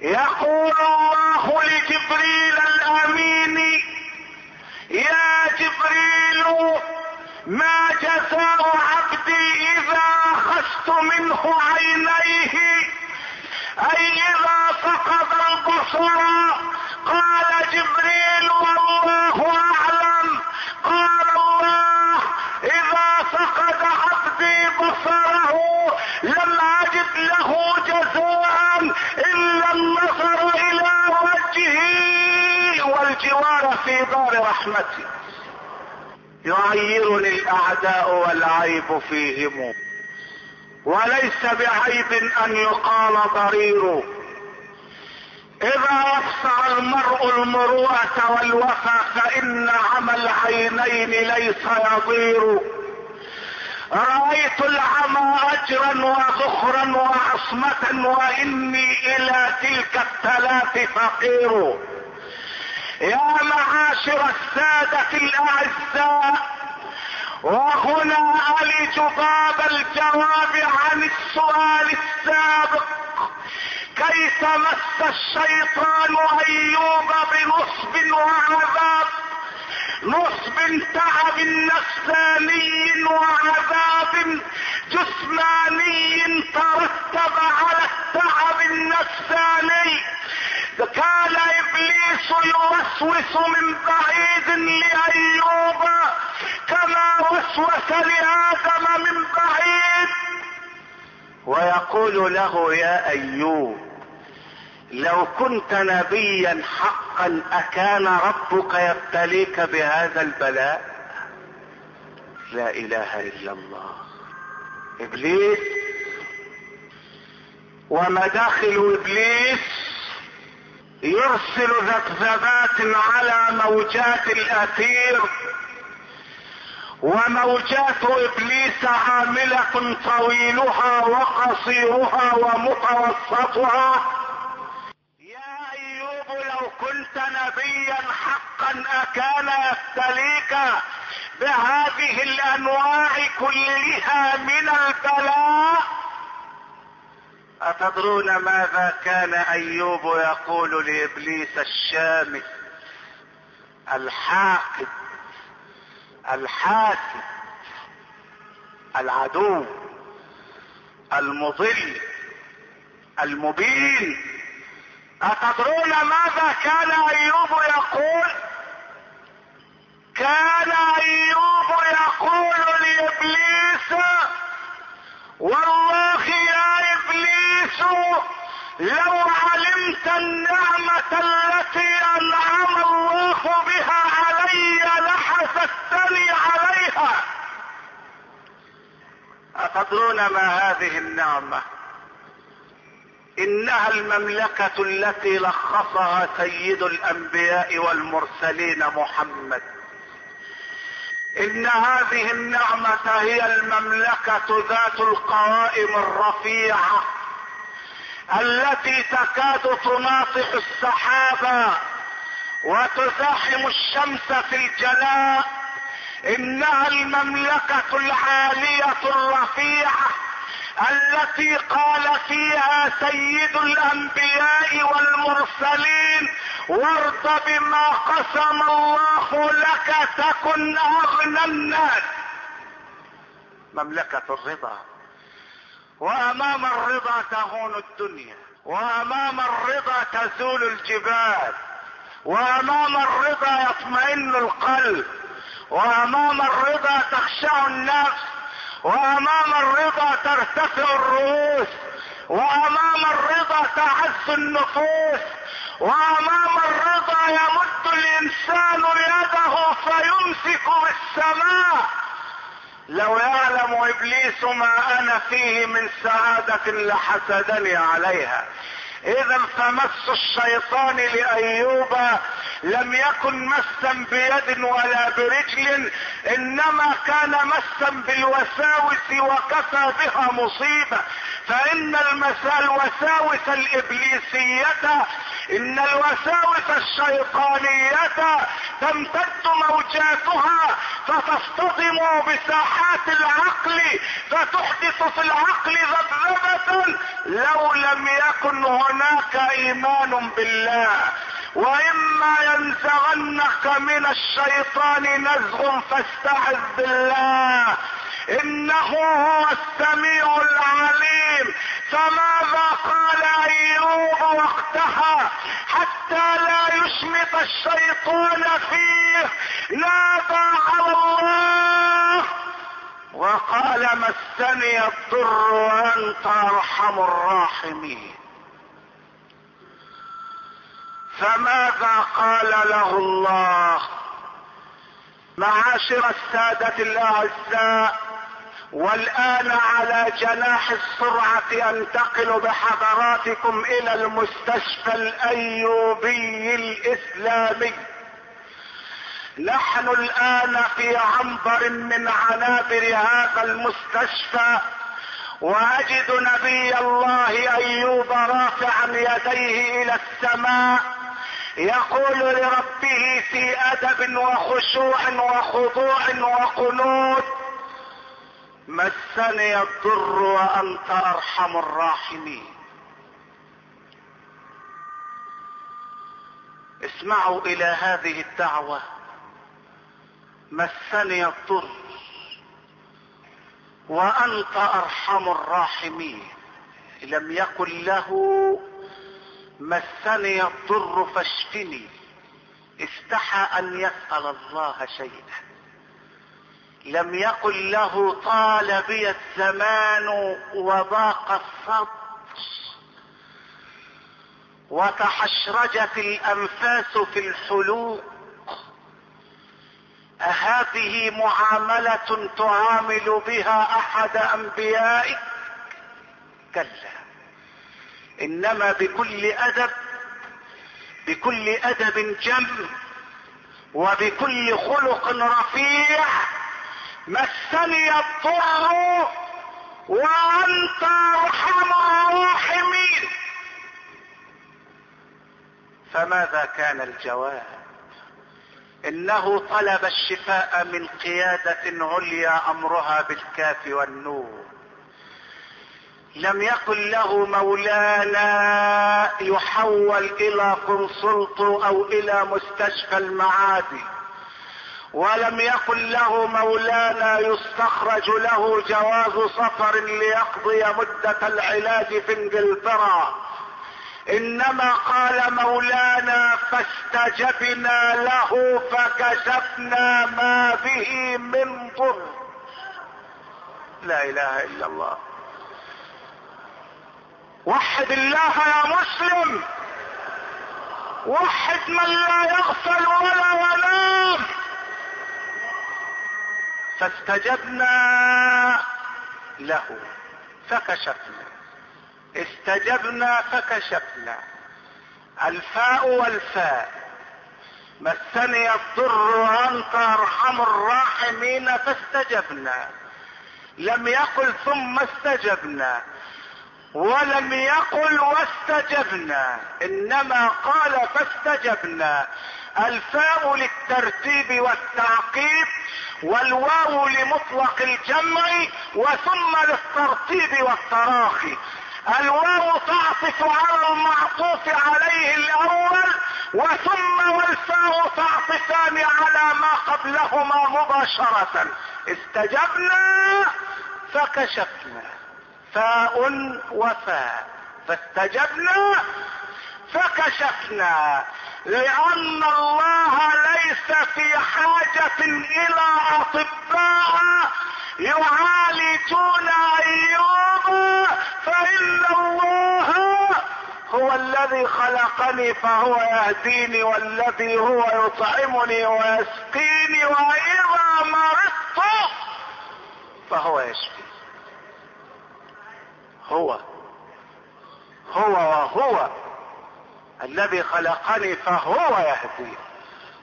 يقول الله لجبريل الأمين يا جبريل ما جزاء عبدي إذا أخذت منه عينيه؟ أي إذا فقد البصر؟ قال جبريل والله أعلم. قال الله إذا فقد عبدي بصره لم أجد له في دار رحمته. يعيرني الاعداء والعيب فيهم. وليس بعيب أن يقال ضرير إذا ابصر المرء المروءة والوفى فإن عمى العينين ليس يضير رأيت العمى أجرا وذخرا وعصمة وإني إلى تلك الثلاث فقير. يا معاشر السادة الأعزاء وهنا ألج باب الجواب عن السؤال السابق. كيف مس الشيطان أيوب بنصب وعذاب؟ نصب تعب نفساني وعذاب جسماني ترتب على التعب النفساني. كان إبليس يوسوس من بعيد لأيوب كما وسوس لآدم من بعيد. ويقول له يا أيوب لو كنت نبيا حقا أكان ربك يبتليك بهذا البلاء؟ لا إله إلا الله. إبليس ومداخل إبليس يرسل ذبذبات على موجات الأثير وموجات إبليس عاملة طويلها وقصيرها ومتوسطها. يا أيوب لو كنت نبيا حقا أكان يبتليك بهذه الأنواع كلها من البلاء. أتدرون ماذا كان أيوب يقول لإبليس الشامس الحاقد الحاسد العدو المضل المبين. أتدرون ماذا كان أيوب يقول لو علمت النعمة التي أنعم الله بها علي لحسدتني عليها. أتدرون ما هذه النعمة؟ إنها المملكة التي لخصها سيد الأنبياء والمرسلين محمد. إن هذه النعمة هي المملكة ذات القوائم الرفيعة. التي تكاد تناطح السحابة وتزاحم الشمس في الجلاء. إنها المملكة العالية الرفيعة التي قال فيها سيد الأنبياء والمرسلين وارض بما قسم الله لك تكن أغنى الناس. مملكة الرضا. وأمام الرضا تهون الدنيا وأمام الرضا تزول الجبال وأمام الرضا يطمئن القلب وأمام الرضا تخشع النفس وأمام الرضا ترتفع الرؤوس وأمام الرضا تعز النفوس وأمام الرضا يمد الإنسان يده فيمسك بالسماء. لو يعلم إبليس ما أنا فيه من سعادة لحسدني عليها. اذا فمس الشيطان لأيوب لم يكن مسا بيد ولا برجل إنما كان مسا بالوساوس وكفى بها مصيبة. فإن المسا الوساوس الإبليسية إن الوساوس الشيطانية تمتد موجاتها فتصطدم بساحات العقل فتحدث في العقل ذبذبة لو لم يكن هناك إيمان بالله. وإما ينزغنك من الشيطان نزغ فاستعذ بالله. إنه هو السميع العليم. فماذا قال أيوب وقتها؟ حتى لا يشمت الشيطان فيه. نادى على الله وقال مسني الضر وأنت أرحم الراحمين. فماذا قال له الله؟ معاشر السادة الأعزاء والآن على جناح السرعة انتقل بحضراتكم إلى المستشفى الأيوبي الإسلامي. نحن الآن في عنبر من عنابر هذا المستشفى وأجد نبي الله أيوب رافعا يديه إلى السماء يقول لربه في أدب وخشوع وخضوع وقنوت مسني الضر وأنت أرحم الراحمين. اسمعوا إلى هذه الدعوة. مسني الضر وأنت أرحم الراحمين. لم يقل له مسني الضر فاشفني. استحى أن يسأل الله شيئا. لم يقل له طال بي الزمان وضاق الصبر وتحشرجت الأنفاس في الحلوق. أهذه معاملة تعامل بها أحد أنبيائك؟ كلا. إنما بكل أدب بكل أدب جم وبكل خلق رفيع مسني الضر وأنت أرحم الراحمين. فماذا كان الجواب؟ إنه طلب الشفاء من قيادة عليا أمرها بالكاف والنور. لم يقل له مولانا يحول إلى قنصلت أو إلى مستشفى المعادي ولم يقل له مولانا يستخرج له جواز سفر ليقضي مدة العلاج في انجلترا. إنما قال مولانا فاستجبنا له فكشفنا ما به من ضر. لا إله إلا الله. وحد الله يا مسلم. وحد من لا يغفل ولا ينام. فاستجبنا له فكشفنا. استجبنا فكشفنا. الفاء والفاء. مسني الضر وأنت أرحم الراحمين فاستجبنا. لم يقل ثم استجبنا. ولم يقل واستجبنا. إنما قال فاستجبنا. الفاء للترتيب والتعقيب والواو لمطلق الجمع وثم للترتيب والتراخي. الواو تعطف على المعطوف عليه الأول وثم والفاء تعطفان على ما قبلهما مباشرة. استجبنا فكشفنا. فاء وفاء. فاستجبنا فكشفنا. لأن الله ليس في حاجة إلى أطباء يعالجون ايوب فإن الله هو الذي خلقني فهو يهديني والذي هو يطعمني ويسقيني وإذا مرضت فهو يشفي. هو هو وهو. الذي خلقني فهو يهديني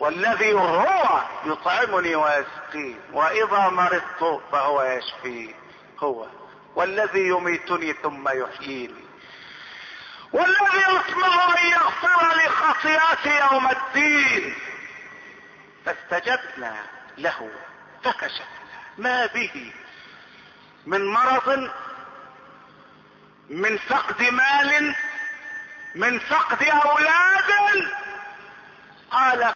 والذي هو يطعمني ويسقين وإذا مرضت فهو يشفي هو والذي يميتني ثم يحييني والذي يطمع ان يغفر لي خطيئتي يوم الدين. فاستجبنا له فكشفنا ما به من مرض من فقد مال من فقد أولاد قال